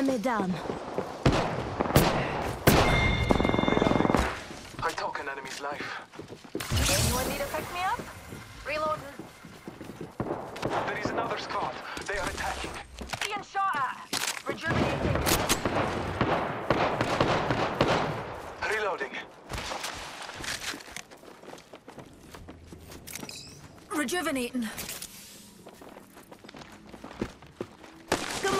down. I took an enemy's life. Anyone need a pick-me-up? Reloading. There is another squad. They are attacking. Being shot at. Rejuvenating. Reloading. Rejuvenating. Come on, Mitchell. Save me. Very close. Enemy down. Contact with contact. Got another squad coming in. Contact with target. Fire! Hurry up,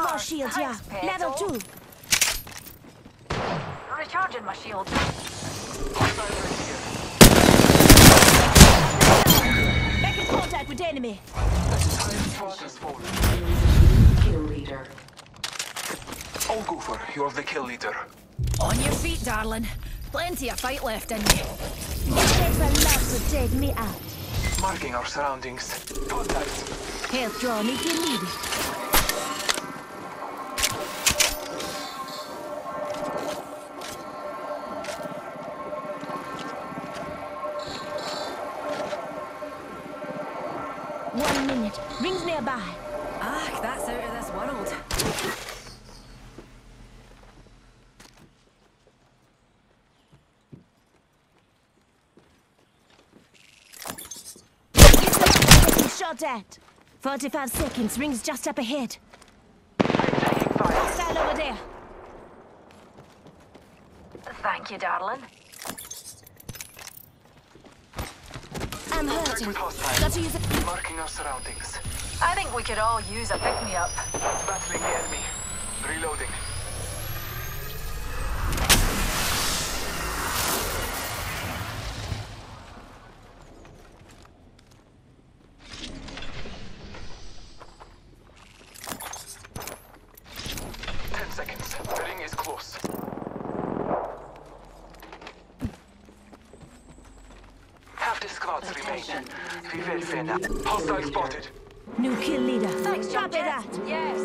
Evo stars. shield, yeah. Level two. Recharging my shield. Hostile. Back in contact with enemy. Squad has fallen. Kill leader. Oh, Goofer, you're the kill leader. On your feet, darling. Plenty of fight left in you. It takes a lot to take me out. Marking our surroundings. Contact. Health drone if you need it. One minute. Rings nearby. Ah, that's out of this world. Shot at. 45 seconds. Rings just up ahead. Hostile over there. Thank you, darling. I'm hurting. with hostile. Got to use it. Marking our surroundings. I think we could all use a pick-me-up. Battling the enemy. Robots remain. We will, Fena. Hostile spotted. New kill leader. Thanks, Drop. Yes.